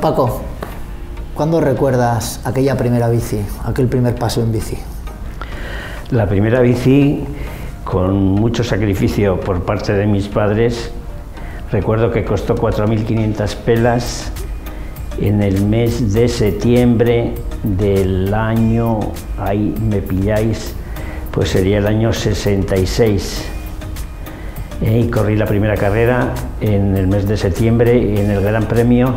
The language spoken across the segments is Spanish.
Paco, ¿cuándo recuerdas aquella primera bici, aquel primer paso en bici? La primera bici, con mucho sacrificio por parte de mis padres, recuerdo que costó 4.500 pelas en el mes de septiembre del año, ahí me pilláis, pues sería el año 66. Eh, y corrí la primera carrera en el mes de septiembre en el Gran Premio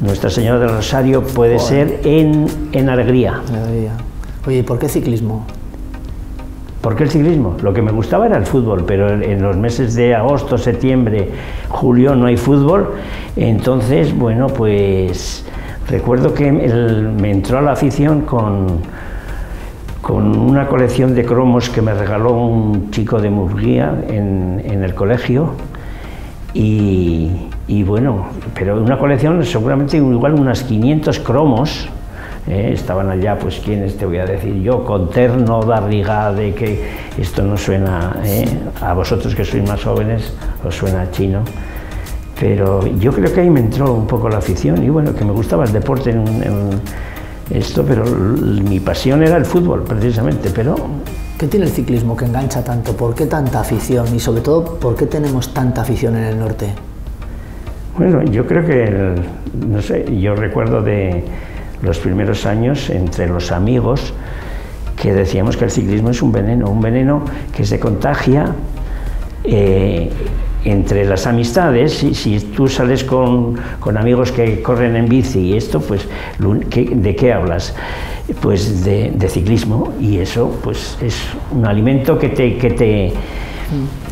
Nuestra Señora del Rosario, puede ser en, en Alegría. Oye, ¿y por qué ciclismo? ¿Por qué el ciclismo? Lo que me gustaba era el fútbol, pero en los meses de agosto, septiembre, julio no hay fútbol. Entonces, bueno, pues recuerdo que me entró a la afición con, con una colección de cromos que me regaló un chico de Murguía en, en el colegio. Y, bueno, pero una colección seguramente igual unas 500 cromos ¿eh? estaban allá, pues quiénes te voy a decir yo, con terno, de que esto no suena, ¿eh? a vosotros que sois más jóvenes os suena chino, pero yo creo que ahí me entró un poco la afición y bueno, que me gustaba el deporte en, esto, pero mi pasión era el fútbol precisamente, pero... ¿Qué tiene el ciclismo que engancha tanto? ¿Por qué tanta afición? Y sobre todo, ¿por qué tenemos tanta afición en el norte? Bueno, yo creo que, no sé, yo recuerdo de, los primeros años entre los amigos que decíamos que el ciclismo es un veneno, un veneno que se contagia eh, entre las amistades, si, si tú sales con, con, amigos que corren en bici y esto, pues ¿de qué hablas? Pues de, de, ciclismo y eso pues es un alimento que te, que te,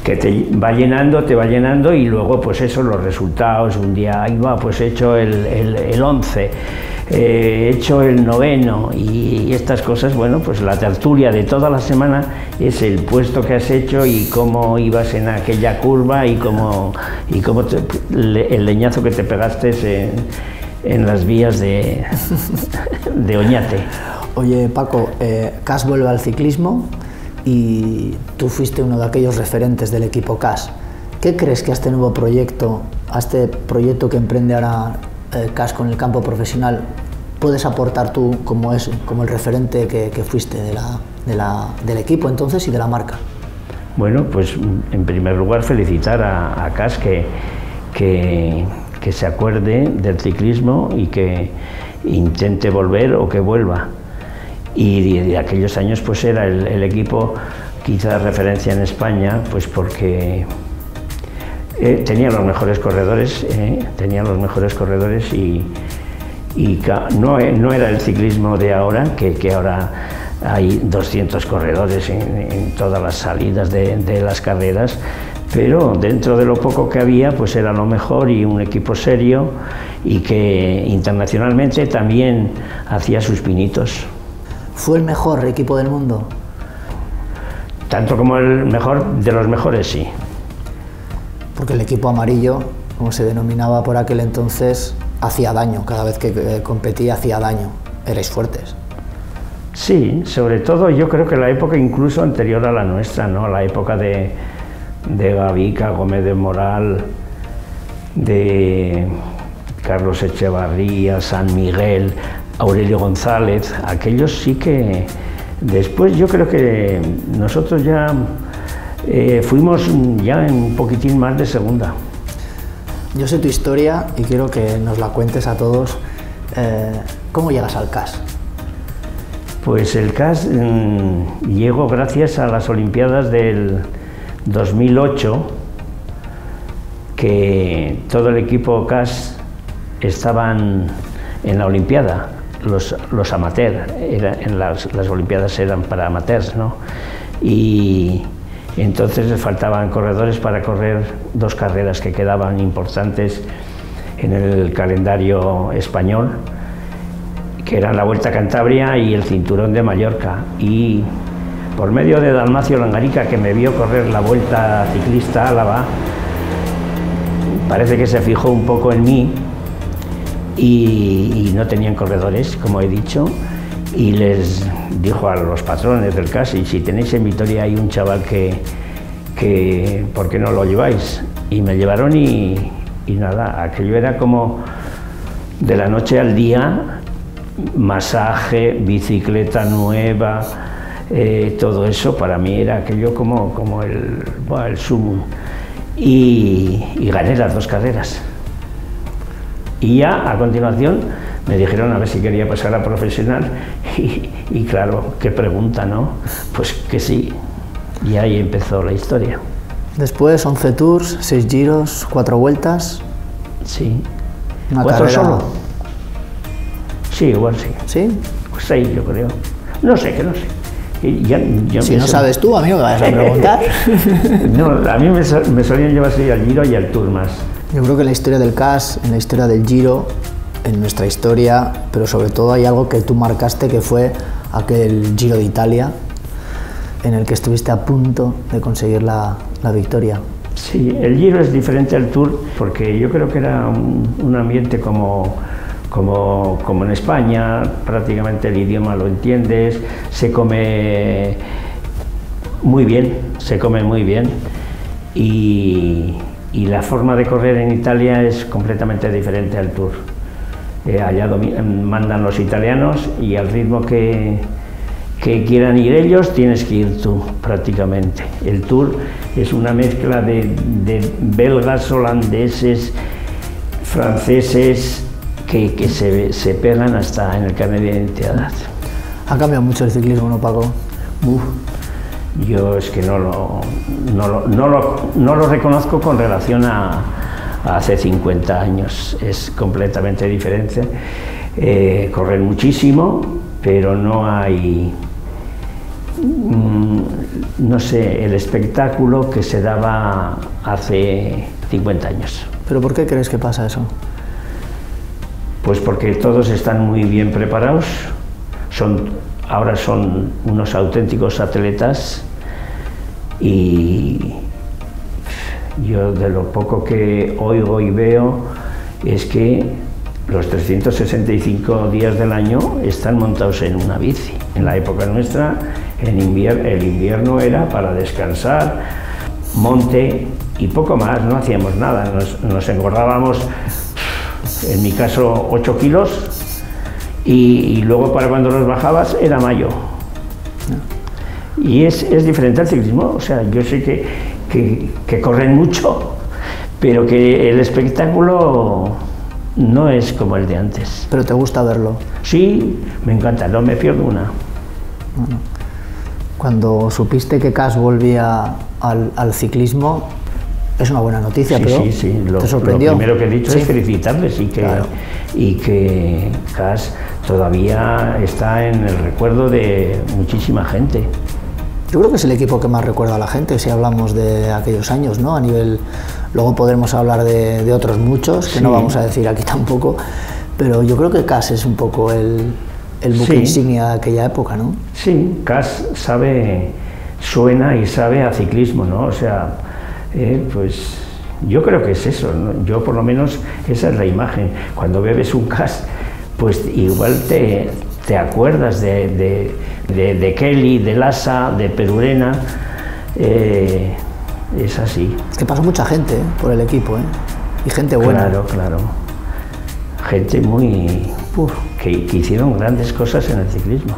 que te va llenando, te va llenando y luego pues eso, los resultados, un día ahí va, pues he hecho el, el, el 11 he hecho el noveno y, estas cosas, bueno, pues la tertulia de toda la semana es el puesto que has hecho y cómo ibas en aquella curva y cómo, y cómo el leñazo que te pegaste en, las vías de, de Oñate. Oye, Paco, eh, CAS vuelve al ciclismo y tú fuiste uno de aquellos referentes del equipo CAS. ¿Qué crees que a este nuevo proyecto, a este proyecto que emprende ahora eh, CAS con el campo profesional, puedes aportar tú como, es, como el referente que, fuiste de la, del equipo entonces y de la marca? Bueno, pues en primer lugar felicitar a, a CAS que, que, que, se acuerde del ciclismo y que intente volver o que vuelva. Y de, aquellos años pues era el, equipo quizá referencia en España, pues porque eh, tenía los mejores corredores, eh, tenía los mejores corredores y, y no, eh, no, era el ciclismo de ahora, que, que ahora hay 200 corredores en, todas las salidas de, de, las carreras, pero dentro de lo poco que había, pues era lo mejor y un equipo serio y que internacionalmente también hacía sus pinitos. ¿Fue el mejor equipo del mundo? Tanto como el mejor de los mejores, sí. Porque el equipo amarillo, como se denominaba por aquel entonces, hacía daño, cada vez que eh, competía hacía daño, erais fuertes. Sí, sobre todo yo creo que la época incluso anterior a la nuestra, ¿no? la época de, de Gavica, Gómez de Moral, de Carlos Echevarría, San Miguel, Aurelio González, aquellos sí que después yo creo que nosotros ya eh, fuimos ya en un poquitín más de segunda. Yo sé tu historia y quiero que nos la cuentes a todos. Eh, ¿Cómo llegas al CAS? Pues el CAS mmm, llegó gracias a las Olimpiadas del 2008, que todo el equipo CAS estaban en la Olimpiada, los, los amateurs, en las, las, Olimpiadas eran para amateurs, ¿no? Y, entonces les faltaban corredores para correr dos carreras que quedaban importantes en el calendario español, que eran la Vuelta a Cantabria y el Cinturón de Mallorca. Y por medio de Dalmacio Langarica, que me vio correr la Vuelta Ciclista Álava, parece que se fijó un poco en mí y, y no tenían corredores, como he dicho, y les dijo a los patrones del CASI, si tenéis en Vitoria hay un chaval que, que ¿por qué no lo lleváis? Y me llevaron y, y nada, aquello era como de la noche al día, masaje, bicicleta nueva, eh, todo eso para mí era aquello como, como el, el sumo. Y, y gané las dos carreras. Y ya a continuación me dijeron a ver si quería pasar a profesional y, y, claro, qué pregunta, ¿no? Pues que sí. Y ahí empezó la historia. Después 11 tours, 6 giros, 4 vueltas. Sí. Una ¿Cuatro carrera- solo? Sí, igual sí. ¿Sí? Pues seis, yo creo. No sé, que no sé. Ya- Si me no sabes tú, amigo, que vas a preguntar. No, a mí me, me solían llevar así al Giro y al Tour más. Yo creo que en la historia del CAS, en la historia del Giro, en nuestra historia, pero sobre todo hay algo que tú marcaste que fue aquel Giro de Italia, en el que estuviste a punto de conseguir la, la victoria. Sí, el Giro es diferente al Tour porque yo creo que era un, ambiente como, como, como en España, prácticamente el idioma lo entiendes, se come muy bien, se come muy bien y, y la forma de correr en Italia es completamente diferente al Tour. Eh, allá domi- mandan los italianos y al ritmo que, que quieran ir ellos, tienes que ir tú prácticamente. El tour es una mezcla de, de belgas, holandeses, franceses que, que se, se pegan hasta en el carnet de identidad. Ha cambiado mucho el ciclismo, ¿no, Paco? Uf, yo es que no lo, no lo, no lo, no lo reconozco con relación a hace 50 años. Es completamente diferente. Eh, corren muchísimo, pero no hay, mm, no sé, el espectáculo que se daba hace 50 años. ¿Pero por qué crees que pasa eso? Pues porque todos están muy bien preparados, son, ahora son unos auténticos atletas y yo de lo poco que oigo y veo es que los 365 días del año están montados en una bici. En la época nuestra, el invierno era para descansar, monte y poco más, no hacíamos nada, nos, engordábamos en mi caso 8 kilos y, y luego para cuando los bajabas era mayo. Y es, es diferente al ciclismo, o sea, yo sé que, que, que corren mucho, pero que el espectáculo no es como el de antes. Pero te gusta verlo. Sí, me encanta, no me pierdo una. Cuando supiste que CAS volvía al, al ciclismo, es una buena noticia, Sí, pero sí, sí. Lo, ¿te sorprendió? lo primero que he dicho es felicitarles y que, Claro. y que CAS todavía está en el recuerdo de muchísima gente. Yo creo que es el equipo que más recuerda a la gente si hablamos de aquellos años, ¿no? A nivel. Luego podremos hablar de, de otros muchos, que no vamos a decir aquí tampoco, pero yo creo que CAS es un poco el, el buque Sí. insignia de aquella época, ¿no? Sí, CAS sabe, suena y sabe a ciclismo, ¿no? O sea, eh, pues yo creo que es eso, ¿no? Yo por lo menos esa es la imagen. Cuando bebes un CAS, pues igual te, te acuerdas de, de, de- de Kelly, de Lassa, de Perurena. eh, es así. Es que pasó mucha gente ¿eh? por el equipo, ¿eh? Y gente buena. Claro, claro. Gente muy... uf, que, que hicieron grandes cosas en el ciclismo.